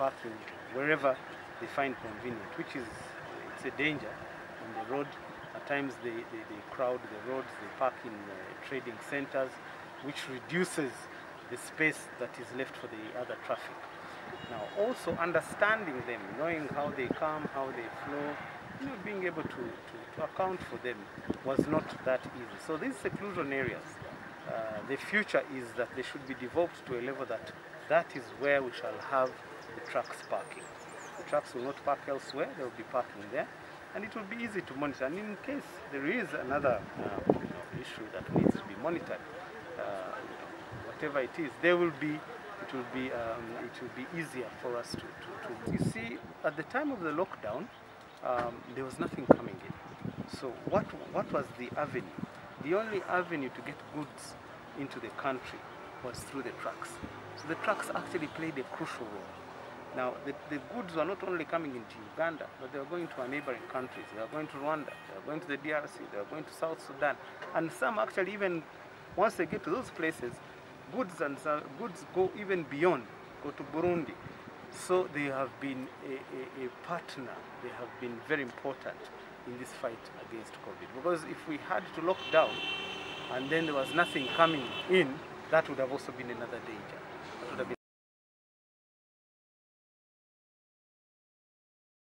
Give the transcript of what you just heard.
parking wherever they find convenient, which is it's a danger on the road. At times they, they, they crowd the roads, they park in uh, trading centers, which reduces the space that is left for the other traffic. Now, also understanding them, knowing how they come, how they flow, you know, being able to, to, to account for them was not that easy. So these seclusion areas, uh, the future is that they should be developed to a level that that is where we shall have the trucks parking. The trucks will not park elsewhere, they will be parking there, and it will be easy to monitor. And in case there is another uh, you know, issue that needs to be monitored, uh, whatever it is, there will be it will be um, it will be easier for us to, to, to. You see, at the time of the lockdown, um, there was nothing coming in. So what what was the avenue? The only avenue to get goods into the country was through the trucks. So the trucks actually played a crucial role. Now, the, the goods were not only coming into Uganda, but they were going to our neighboring countries. They were going to Rwanda, they were going to the DRC, they were going to South Sudan. And some actually even, once they get to those places, goods and uh, goods go even beyond, go to Burundi. So they have been a, a, a partner, they have been very important in this fight against COVID. Because if we had to lock down and then there was nothing coming in, that would have also been another danger.